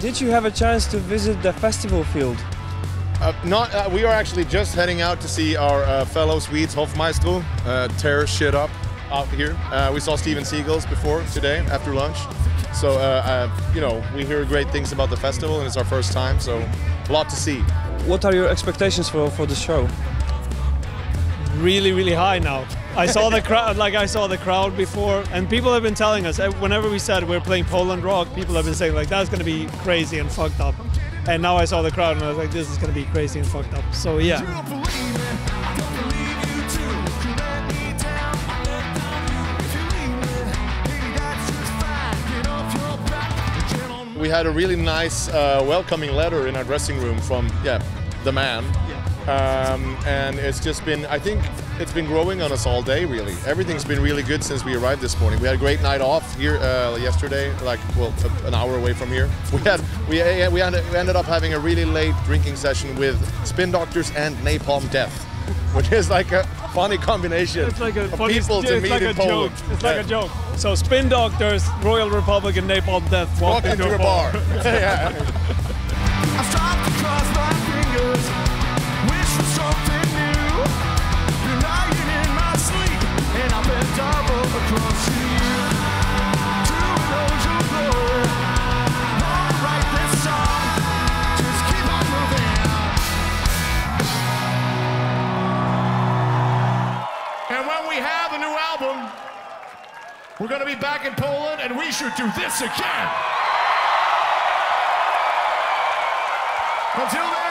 Did you have a chance to visit the festival field? Uh, not, uh, we are actually just heading out to see our uh, fellow Swedes, Hoffmaestro, uh, tear shit up out here. Uh, we saw Steve'n'Seagulls before today after lunch. So, uh, uh, you know, we hear great things about the festival and it's our first time, so a lot to see. What are your expectations for, for the show? really really high now. I saw the crowd like I saw the crowd before and people have been telling us eh, whenever we said we're playing Pol'and'Rock people have been saying like that's going to be crazy and fucked up. And now I saw the crowd and I was like this is going to be crazy and fucked up. So yeah. We had a really nice uh, welcoming letter in our dressing room from, yeah, the man. Um, and it's just been, I think it's been growing on us all day, really. Everything's been really good since we arrived this morning. We had a great night off here uh, yesterday, like, well, an hour away from here. We had, we, we ended up having a really late drinking session with Spin Doctors and Napalm Death, which is like a funny combination It's like a of funny people to it's meet like in a Poland. joke. It's like Yeah. a joke. So Spin Doctors, Royal Republic, and Napalm Death walk, Walk into a bar. yeah. And when we have a new album, we're gonna be back in Poland, and we should do this again. Until then.